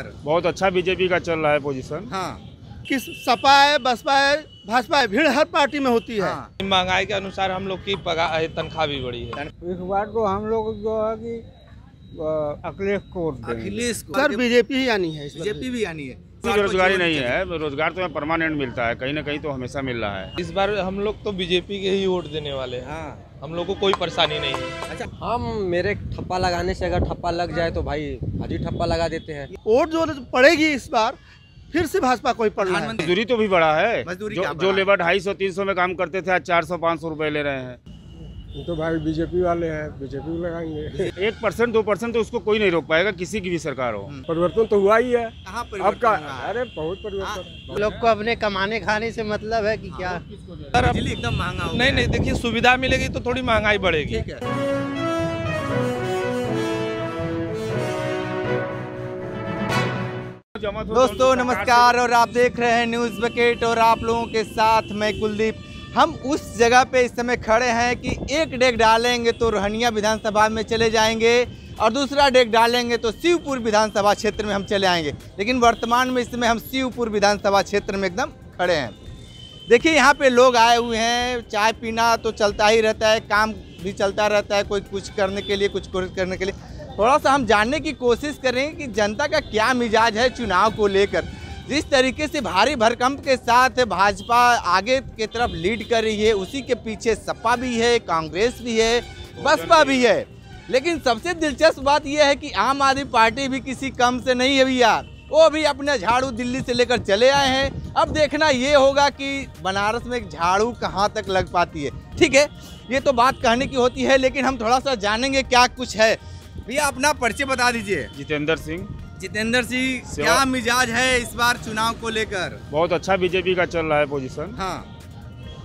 बहुत अच्छा बीजेपी का चल रहा है पोजीशन हाँ। किस सपा है बसपा है भाजपा है भीड़ हर पार्टी में होती है। हाँ। महँगाई के अनुसार हम लोग की तनख्वाह भी बढ़ी है। इस बार तो हम लोग जो है कि अखिलेश को अखिलेश सर बीजेपी ही आनी है बीजेपी भी आनी है। बेरोजगारी नहीं है रोज़गार तो परमानेंट मिलता है कहीं ना कहीं तो हमेशा मिल रहा है। इस बार हम लोग तो बीजेपी के ही वोट देने वाले हैं। हाँ। हम लोग को कोई परेशानी नहीं है। अच्छा हम मेरे ठप्पा लगाने से अगर ठप्पा लग जाए तो भाई हाजी ठप्पा लगा देते हैं। वोट जो पड़ेगी इस बार फिर से भाजपा कोई पड़ रहा है। मजदूरी तो भी बड़ा है। जो, जो लेबर ढाई सौ तीन सौ में काम करते थे आज चार सौ पाँच सौ रुपए ले रहे हैं। तो भाई बीजेपी वाले हैं बीजेपी लगाएँगे। एक परसेंट दो परसेंट तो उसको कोई नहीं रोक पाएगा किसी की भी सरकार हो। परिवर्तन तो हुआ ही है। कहाँ अब का अरे बहुत परिवर्तन। लोग को अपने कमाने खाने से मतलब है कि क्या? सर अब- एकदम महँगा हो नहीं नहीं देखिए सुविधा मिलेगी तो थोड़ी महँगाई बढ़ेगी। है। ठीक है दोस्तों नमस्कार और आप देख रहे हैं न्यूज़ बकेट और आप लोगों के साथ मैं कुलदीप। हम उस जगह पे इस समय खड़े हैं कि एक डेग डालेंगे तो रोहनिया विधानसभा में चले जाएँगे और दूसरा डेग डालेंगे तो शिवपुर विधानसभा क्षेत्र में हम चले आएँगे। लेकिन वर्तमान में इस समय हम शिवपुर विधानसभा क्षेत्र में एकदम खड़े हैं। देखिए, यहाँ पे लोग आए हुए हैं, चाय पीना तो चलता ही रहता है, काम भी चलता रहता है, कोई कुछ करने के लिए, कुछ करने के लिए। थोड़ा सा हम जानने की कोशिश करेंगे कि जनता का क्या मिजाज है चुनाव को लेकर। जिस तरीके से भारी भरकम के साथ भाजपा आगे की तरफ़ लीड कर रही है, उसी के पीछे सपा भी है, कांग्रेस भी है, बसपा भी है। लेकिन सबसे दिलचस्प बात यह है कि आम आदमी पार्टी भी किसी कम से नहीं है भैया। वो भी अपना झाड़ू दिल्ली से लेकर चले आए हैं। अब देखना ये होगा कि बनारस में एक झाड़ू कहाँ तक लग पाती है। ठीक है, ये तो बात कहने की होती है, लेकिन हम थोड़ा सा जानेंगे क्या कुछ है। भैया, अपना परिचय बता दीजिए। जितेंद्र सिंह। जितेंद्र सिंह क्या मिजाज है इस बार चुनाव को लेकर? बहुत अच्छा बीजेपी का चल रहा है पोजीशन हाँ।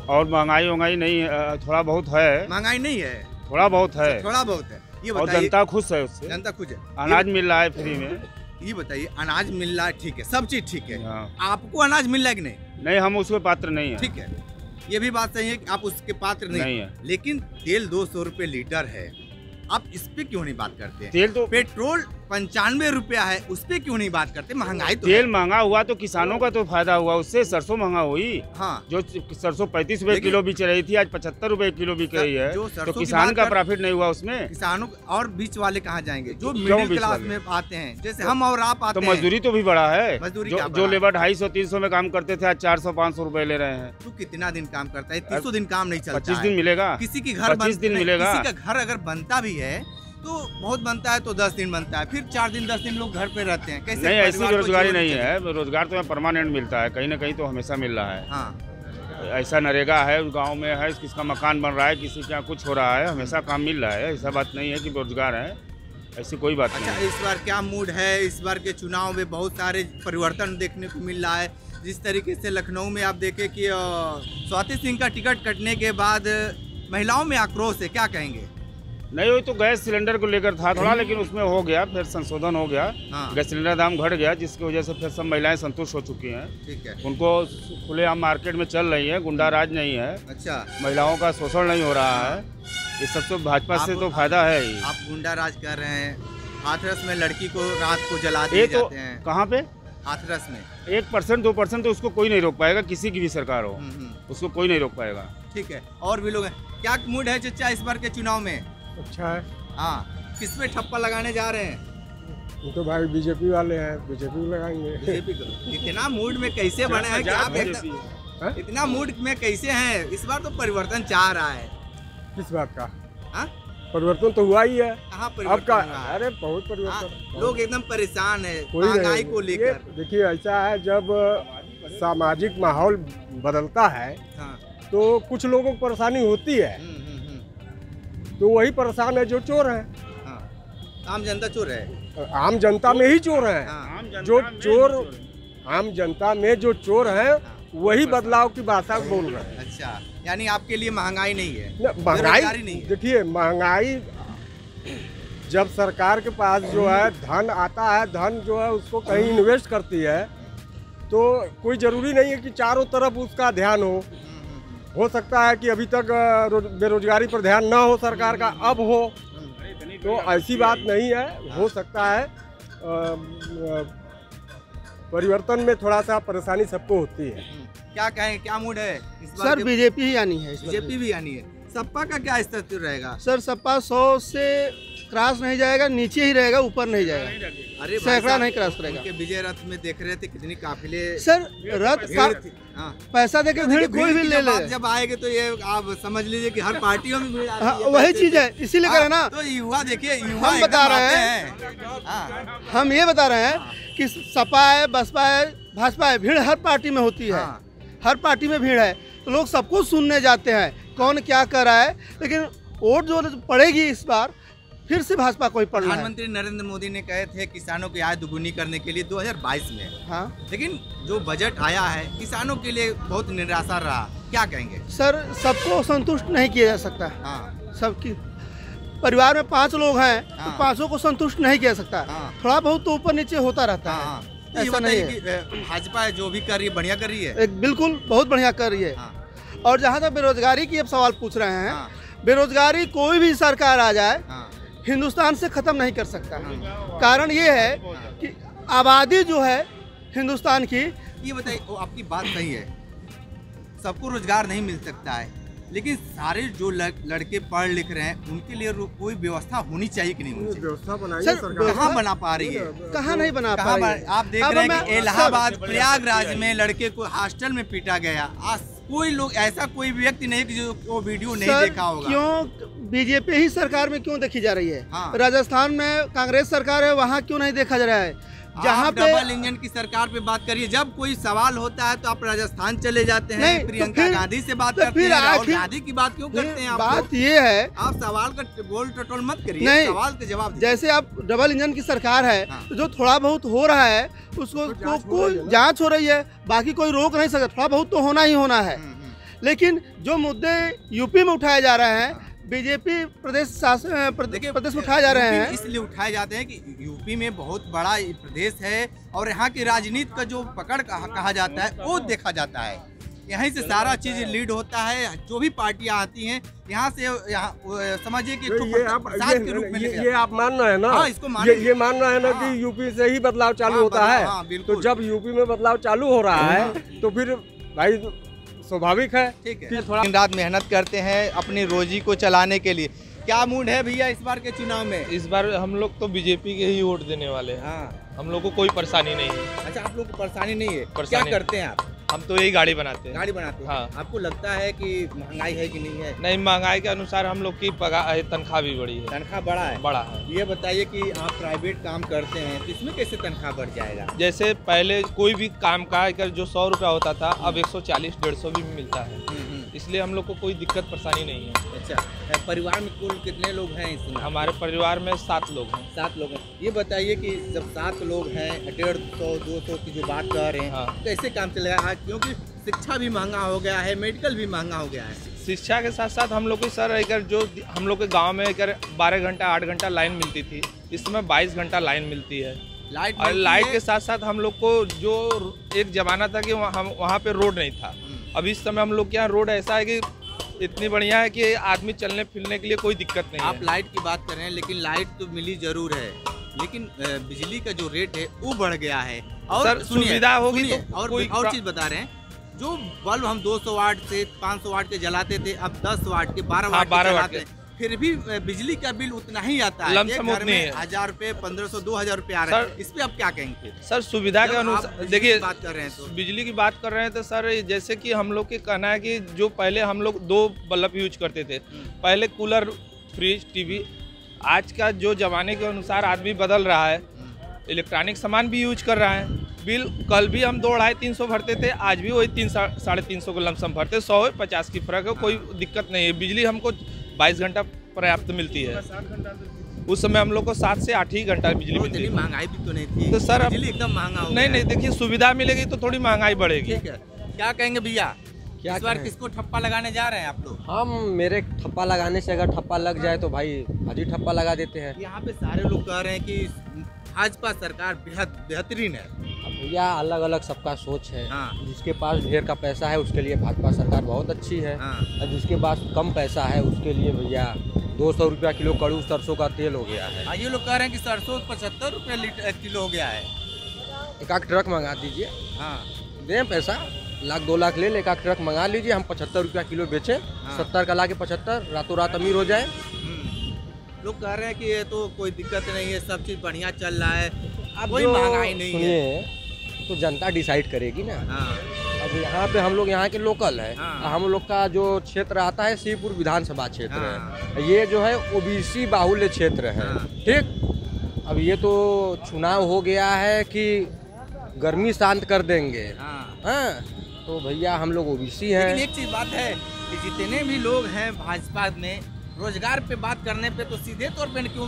और महँगाई वंगाई नहीं थोड़ा बहुत है। महँगाई नहीं है? थोड़ा बहुत है। थोड़ा बहुत है। ये और जनता खुश है उससे। जनता कुछ है। अनाज मिल रहा है फ्री में। ये बताइए अनाज मिल रहा है ठीक है सब चीज़ ठीक है। हाँ। आपको अनाज मिल रहा है कि नहीं? नहीं हम उसके पात्र नहीं है। ठीक है। ये भी बात सही है कि आप उसके पात्र नहीं, नहीं है। लेकिन तेल दो सौ रुपये लीटर है। आप इस पे क्यों नहीं बात करते हैं? तेल तो पेट्रोल पंचानवे रुपया है उस पे क्यों नहीं बात करते? महँगाई तो तेल महँगा हुआ तो किसानों का तो फ़ायदा हुआ उससे सरसों महँगा हुई। हाँ। जो सरसों पैंतीस रूपए किलो बिच रही थी आज पचहत्तर रूपए किलो बिक रही है। जो तो किसान का प्रॉफिट नहीं हुआ उसमें। किसानों और बीच वाले कहाँ जाएँगे? जो मिडिल क्लास में आते हैं जैसे हम और आप आते तो हैं। मजदूरी तो भी बड़ा है। मजदूरी जो? लेबर ढाई सौ तीन सौ में काम करते थे आज चार सौ पाँच सौ रुपए ले रहे हैं। तू कितना दिन काम करता है? तीस दिन काम नहीं चलता पच्चीस। दिन मिलेगा। किसी की घर पच्चीस दिन मिलेगा। किसी का घर अगर बनता भी है तो बहुत बनता है तो दस दिन बनता है फिर चार दिन दस दिन लोग घर पे रहते हैं। कैसे नहीं ऐसी बेरोजगारी नहीं है रोज़गार तो परमानेंट मिलता है कहीं ना कहीं तो हमेशा मिल रहा है। हाँ। ऐसा नरेगा है उस गाँव में है किसका मकान बन रहा है किसी के कुछ हो रहा है हमेशा काम मिल रहा है ऐसा बात नहीं है कि बेरोजगार है ऐसी कोई बात अच्छा नहीं इस बार क्या मूड है? इस बार के चुनाव में बहुत सारे परिवर्तन देखने को मिल रहा है। जिस तरीके से लखनऊ में आप देखें कि स्वाति सिंह का टिकट कटने के बाद महिलाओं में आक्रोश है क्या कहेंगे? नहीं वो तो गैस सिलेंडर को लेकर था थोड़ा लेकिन उसमें हो गया फिर संशोधन हो गया। हाँ। गैस सिलेंडर दाम घट गया जिसकी वजह से फिर सब महिलाएँ संतुष्ट हो चुकी हैं। ठीक है। उनको खुलेआम मार्केट में चल रही है गुंडा राज नहीं है। अच्छा। महिलाओं का शोषण नहीं हो रहा है। ये सबसे भाजपा से तो फ़ायदा है ही। आप गुंडा राज कर रहे हैं हाथरस में लड़की को रात को जला दिए तो जाते हैं। कहाँ पे? हाथरस में। एक परसेंट दो परसेंट तो उसको कोई नहीं रोक पाएगा किसी की भी सरकार हो। हम्म, हम्म, उसको कोई नहीं रोक पाएगा। ठीक है और भी लोग हैं। क्या मूड है चचा इस बार के चुनाव में? अच्छा है। हाँ किस पे ठप्पा लगाने जा रहे हैं? ये तो भाई बीजेपी वाले हैं बीजेपी को लगाएँगे। बीजेपी को। इतना मूड में कैसे बने हैं कि आप बीजेपी। इतना मूड में कैसे हैं? इस बार तो परिवर्तन चाह रहा है। किस बात का? हाँ? परिवर्तन तो हुआ ही है। कहाँ अब परिवर्तन का हुआ है? अरे बहुत हाँ, परिवर्तन लोग एकदम परेशान है कोई महँगाई को लेकर। देखिए ऐसा है जब सामाजिक माहौल बदलता है हाँ, तो कुछ लोगों को परेशानी होती है। हम्म, तो वही परेशान है जो चोर है। हाँ। आम जनता चोर है। आम जनता में ही चोर है। हाँ, जो चोर आम जनता में जो चोर है वही बदलाव की भाषा बोल रहे हैं। अच्छा यानी आपके लिए महँगाई नहीं है। महँगाई नहीं है। देखिए महँगाई जब सरकार के पास जो है धन आता है धन जो है उसको कहीं इन्वेस्ट करती है तो कोई ज़रूरी नहीं है कि चारों तरफ़ उसका ध्यान हो। हो सकता है कि अभी तक बेरोजगारी पर ध्यान ना हो सरकार का अब हो। तो ऐसी बात नहीं है हो सकता है परिवर्तन में थोड़ा सा परेशानी सबको होती है। क्या कहें क्या मूड है? इस बार सर बीजेपी ही आनी है बीजेपी भी आनी है। सपा का क्या स्थिति रहेगा? सर सपा सौ से क्रॉस नहीं जाएगा नीचे ही रहेगा ऊपर नहीं जाएगा। अरे सैकड़ा नहीं क्रॉस करेगा। विजय रथ में देख रहे थे कितनी काफिले सर रथ का हाँ। पैसा देके भीड़ कोई भी ले ले। जब आएँगे तो ये आप समझ लीजिए कि हर पार्टियों में भीड़ आती हाँ, है वही चीज़ है। इसीलिए कह रहे ना हाँ, तो युवा देखिए युवा बता रहे हैं। हम ये बता रहे हैं कि सपा है बसपा है भाजपा है भीड़ हर पार्टी में होती है। हाँ। हर पार्टी में भीड़ है। तो लोग सबको सुनने जाते हैं कौन क्या कर रहा है। लेकिन वोट जो पड़ेगी इस बार फिर से भाजपा को ही प्रधानमंत्री नरेंद्र मोदी ने कहे थे किसानों की आय दुगुनी करने के लिए 2022 में। हाँ। लेकिन जो बजट आया है किसानों के लिए बहुत निराशा रहा। क्या कहेंगे? सर सबको संतुष्ट नहीं किया जा सकता। हाँ। सबकी परिवार में पाँच लोग हैं हाँ। तो हाँ। पाँचों को संतुष्ट नहीं किया सकता। हाँ। थोड़ा बहुत तो ऊपर नीचे होता रहता हाँ। है हाँ। तो ऐसा नहीं अ, भाजपा जो भी कर रही है बढ़िया कर रही है? बिल्कुल बहुत बढ़िया कर रही है। हाँ। और जहाँ तक बेरोजगारी की अब सवाल पूछ रहे हैं हाँ। बेरोजगारी कोई भी सरकार आ जाए हाँ। हिंदुस्तान से खत्म नहीं कर सकता। कारण ये है कि आबादी जो है हिंदुस्तान की ये बताइए वो आपकी बात सही है। सबको रोज़गार नहीं मिल सकता है। लेकिन सारे जो लड़के पढ़ लिख रहे हैं उनके लिए कोई व्यवस्था होनी चाहिए कि नहीं होनी चाहिए? व्यवस्था बनाई है कहाँ बना पा रही है? कहाँ नहीं बना पा रही है? आप देख रहे हैं कि इलाहाबाद प्रयागराज में लड़के को हॉस्टल में पीटा गया। आज कोई लोग ऐसा कोई व्यक्ति नहीं जो वो वीडियो नहीं देखा होगा। क्यों बीजेपी ही सरकार में क्यों देखी जा रही है हाँ। राजस्थान में कांग्रेस सरकार है वहाँ क्यों नहीं देखा जा रहा है जहाँ पे डबल इंजन की सरकार पे बात करिए जब कोई सवाल होता है तो आप राजस्थान चले जाते हैं तो प्रियंका फिर- गांधी से बात तो करते हैं राहुल गांधी की बात क्यों करते हैं आप बात ये है आप सवाल का गोल टटोल मत करिए। सवाल के जवाब जैसे आप डबल इंजन की सरकार है हाँ। तो जो थोड़ा बहुत हो रहा है उसको को, कोई हो रही है बाकी कोई रोक नहीं सकता थोड़ा बहुत तो होना ही होना है हम्म, हम्म। लेकिन जो मुद्दे यूपी में उठाए जा रहे हैं बीजेपी प्रदेश शासन प्रदेश में उठाए जा रहे हैं। इसलिए उठाए जाते हैं कि यूपी में बहुत बड़ा प्रदेश है और यहाँ की राजनीति का जो पकड़ कहा, कहा जाता है वो देखा जाता है। यहीं से सारा चीज़ लीड होता है जो भी पार्टियाँ आती हैं यहाँ से यहाँ समझिए कि ये ये आप प्रसाद के रूप में ये, ये आप मान रहे हैं ना? हाँ, इसको ये, ये मान रहे हैं ना हाँ। कि यूपी से ही बदलाव चालू हाँ, होता है। हाँ, तो जब यूपी में बदलाव चालू हो रहा है तो फिर भाई स्वाभाविक है ठीक है। थोड़ा दिन रात मेहनत करते हैं अपनी रोजी को चलाने के लिए। क्या मूड है भैया इस बार के चुनाव में? इस बार हम लोग तो बीजेपी के ही वोट देने वाले हैं। हाँ। हम लोग को कोई परेशानी नहीं है। अच्छा आप लोग को परेशानी नहीं है? क्या करते हैं आप? हम तो यही गाड़ी बनाते हैं। गाड़ी बनाते हैं। हाँ। आपको लगता है कि महँगाई है कि नहीं है? नहीं महँगाई के अनुसार हम लोग की तनख्वाह भी बड़ी है। तनख्वाह बड़ा है? बड़ा है। ये बताइए कि आप प्राइवेट काम करते हैं तो इसमें कैसे तनख्वाह बढ़ जाएगा? जैसे पहले कोई भी काम का जो सौ रुपया होता था अब 140 डेढ़ सौ भी मिलता है। इसलिए हम लोग को कोई दिक्कत परेशानी नहीं है। अच्छा परिवार में कुल कितने लोग हैं इसमें? हमारे परिवार में सात लोग हैं। सात लोग हैं। ये बताइए कि जब सात लोग हैं डेढ़ सौ दो सौ की जो बात कर रहे हैं हाँ। कैसे काम चलेगा? आज क्योंकि शिक्षा भी महँगा हो गया है मेडिकल भी महँगा हो गया है। शिक्षा के साथ साथ हम लोग को सर अगर जो हम लोग के गाँव में अगर बारह घंटा आठ घंटा लाइन मिलती थी इस समय बाईस घंटा लाइन मिलती है। लाइट और लाइट के साथ साथ हम लोग को जो एक जमाना था कि वहाँ हम वहाँ पे रोड नहीं था। हम्म। अब इस समय हम लोग के यहाँ रोड ऐसा है कि इतनी बढ़िया है कि आदमी चलने फिरने के लिए कोई दिक्कत नहीं आप लाइट की बात कर रहे हैं लेकिन लाइट तो मिली ज़रूर है। लेकिन बिजली का जो रेट है वो बढ़ गया है। और सुविधा होगी तो और कोई और चीज़ बता रहे हैं। जो बल्ब हम 200 वाट से 500 वाट के जलाते थे अब 10 वाट के 12 हाँ, वाट के 12 वाट जलाते हैं। फिर भी बिजली का बिल उतना ही आता है। घर में हज़ार रुपए पंद्रह सौ दो हज़ार रूपए आ रहे हैं। इस पे आप क्या कहेंगे? सर सुविधा के अनुसार देखिए बात कर रहे हैं तो। बिजली की बात कर रहे हैं तो सर जैसे कि हम लोग के कहना है कि जो पहले हम लोग दो बल्ब यूज़ करते थे। पहले कूलर फ्रिज टीवी आज का जो जमाने के अनुसार आदमी बदल रहा है। इलेक्ट्रॉनिक सामान भी यूज़ कर रहा है। बिल कल भी हम दो ढाई तीन सौ भरते थे आज भी वही तीन साढ़े तीन सौ को लमसम भरते। सौ पचास की फ़र्क है कोई दिक्कत नहीं है। बिजली हमको बाईस घंटा पर्याप्त मिलती है। उस समय हम लोग को सात से आठ ही घंटा बिजली मिलती है महँगाई भी तो नहीं थी। तो सर बिजली एकदम महँगा नहीं नहीं देखिए सुविधा मिलेगी तो थोड़ी महँगाई बढ़ेगी। क्या कहेंगे भैया? क्या इस बार किसको ठप्पा लगाने जा रहे हैं आप लोग? हम मेरे ठप्पा लगाने से अगर ठप्पा लग जाए तो भाई हाजी ठप्पा लगा देते हैं। यहाँ पे सारे लोग कह रहे हैं कि भाजपा सरकार बेहद बेहतरीन है। भैया अलग अलग सबका सोच है। हाँ। जिसके पास ढेर का पैसा है उसके लिए भाजपा सरकार बहुत अच्छी है। हाँ। और जिसके पास कम पैसा है उसके लिए भैया दो सौ रुपया किलो कड़ू सरसों का तेल हो गया है। हाँ, ये लोग कह रहे हैं कि सरसों पचहत्तर रुपये लीटर किलो हो गया है। एक आध ट्रक मंगा दीजिए। हाँ। दें पैसा। लाख दो लाख ले ले एक आध ट्रक मंगा लीजिए हम पचहत्तर रुपया किलो बेचें। हाँ। सत्तर का ला के पचहत्तर रातों रात अमीर हो जाए। हम्म। लोग कह रहे हैं कि ये तो कोई दिक्कत नहीं है सब चीज़ बढ़िया चल रहा है। अब कोई महँगाई नहीं है। तो जनता डिसाइड करेगी ना। हाँ। अब यहाँ पे हम लोग यहाँ के लोकल है हाँ। हम लोग का जो क्षेत्र आता है शिवपुर विधानसभा क्षेत्र हाँ। है। ये जो है ओबीसी बाहुल्य क्षेत्र है। हाँ। ठीक? अब ये तो चुनाव हो गया है कि गर्मी शांत कर देंगे। हाँ। हाँ। तो भैया हम लोग ओबीसी लेकिन हैं एक चीज़ बात है कि जितने भी लोग हैं भाजपा में रोज़गार पे बात करने पे तो सीधे तौर पे क्यों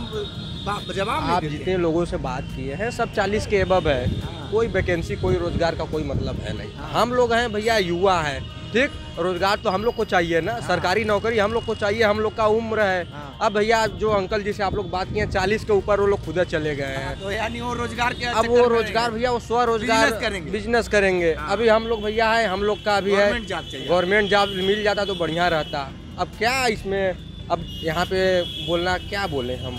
जवाब आप जितने लोगों से बात किए हैं सब चालीस के एबब है। हाँ। कोई वैकेंसी कोई रोज़गार का कोई मतलब है नहीं। हाँ। हम लोग हैं भैया युवा हैं। ठीक? रोज़गार तो हम लोग को चाहिए ना। हाँ। सरकारी नौकरी हम लोग को चाहिए हम लोग का उम्र है। हाँ। अब भैया जो अंकल जी से आप लोग बात किए चालीस के ऊपर वो लोग खुद चले गए हैं। तो यानी वो रोज़गार के अब वो रोज़गार भैया वो स्वरोजगार बिज़नेस करेंगे। बिज़नेस करेंगे। हाँ। अभी हम लोग भैया है हम लोग का अभी है। गवर्नमेंट जॉब गवर्नमेंट जॉब मिल जाता तो बढ़िया रहता। अब क्या इसमें अब यहाँ पे बोलना क्या बोले हम?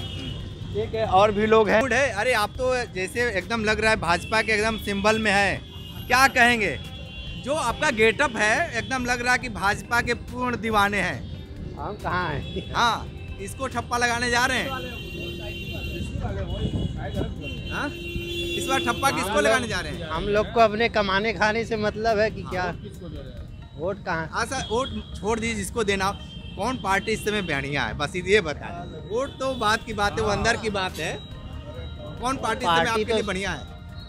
ठीक है और भी लोग हैं है। अरे आप तो जैसे एकदम लग रहा है भाजपा के एकदम सिंबल में है। क्या कहेंगे? जो आपका गेटअप है एकदम लग रहा है कि भाजपा के पूर्ण दीवाने हैं। हम कहाँ हैं? हाँ इसको ठप्पा लगाने जा रहे हैं। हाँ? इस बार ठप्पा किसको लगाने जा रहे हैं? हम लोग को अपने कमाने खाने से मतलब है कि क्या? वोट कहाँ? ऐसा वोट छोड़ दीजिए जिसको देना कौन पार्टी इस समय बढ़िया है? बस ये बता वोट तो बात की बात है वो अंदर की बात है। कौन पार्टी इस समय पार्टी आपके लिए तो- बढ़िया है?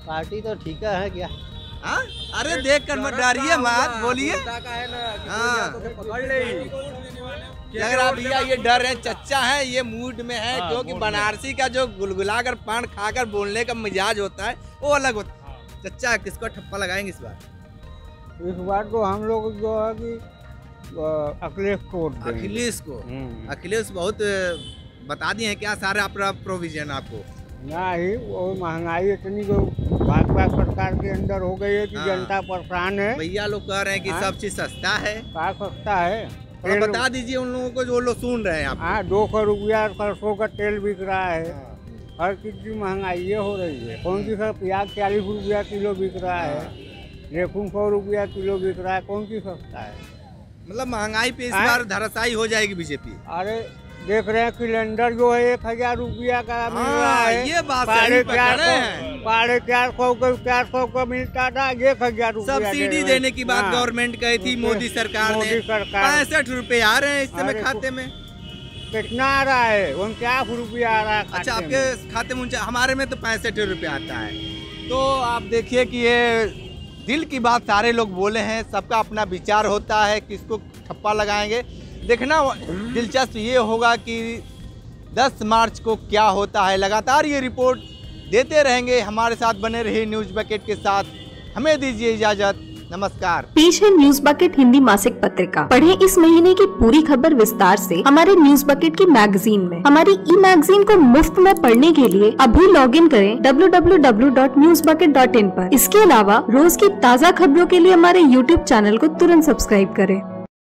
पार्टी तो ठीक है क्या? हाँ? अरे देख कर मत डरिए मत बोलिए। हाँ। लग रहा भैया ये डर है चच्चा है ये मूड में है आ, क्योंकि बनारसी का जो गुलगुला कर पान खाकर बोलने का मिजाज होता है वो अलग होता है। चच्चा किसको ठप्पा लगाएँगे इस बार? इस बार तो हम लोग जो है कि अखिलेश को अखिलेश को? हम्म। अखिलेश बहुत बता दिए हैं क्या सारे आपका प्रोविज़न आपको? ना ही वो महँगाई इतनी जो भाजपा सरकार के अंदर हो गई है कि हाँ। जनता परेशान है। भैया लोग कह रहे हैं कि हाँ? सब चीज़ सस्ता है। का सस्ता है। थोड़ा बता दीजिए उन लोगों को जो लोग सुन रहे हैं आप। हाँ दो सौ रुपया सरसों का तेल बिक रहा है। हर चीज़ की महँगाई ये हो रही है। कौन सी सर प्याज चालीस रुपया किलो बिक रहा है। रेखून सौ रुपया किलो बिक रहा है। कौन सी सस्ता है? मतलब महँगाई पे इस हाँ? बार धराशायी हो जाएगी बीजेपी। अरे देख रहे हैं सिलेंडर जो है एक हज़ार रुपया का मिल रहा हाँ, है ये बात साढ़े चार सौ साढ़े चार सौ का चार सौ का मिलता था एक हज़ार रुपया सब्सिडी देने की बात हाँ। गवर्नमेंट कही थी मोदी सरकार मोदी ने सरकार। पैंसठ रुपए आ रहे हैं इस समय खाते में। कितना आ रहा है? उनचास रुपया आ रहा है अच्छा आपके खाते में हमारे में तो पैंसठ रुपये आता है। तो आप देखिए कि ये दिल की बात सारे लोग बोले हैं सबका अपना विचार होता है किसको ठप्पा लगाएँगे। देखना दिलचस्प ये होगा कि 10 मार्च को क्या होता है? लगातार ये रिपोर्ट देते रहेंगे। हमारे साथ बने रहिए न्यूज़ बकेट के साथ। हमें दीजिए इजाज़त। नमस्कार। पेश है न्यूज़ बकेट हिंदी मासिक पत्रिका। पढ़े इस महीने की पूरी खबर विस्तार से हमारे न्यूज़ बकेट की मैगजीन में। हमारी ई मैगजीन को मुफ़्त में पढ़ने के लिए अभी लॉग इन करें www.newsbucket.in पर। इसके अलावा रोज की ताज़ा खबरों के लिए हमारे यूट्यूब चैनल को तुरंत सब्सक्राइब करें।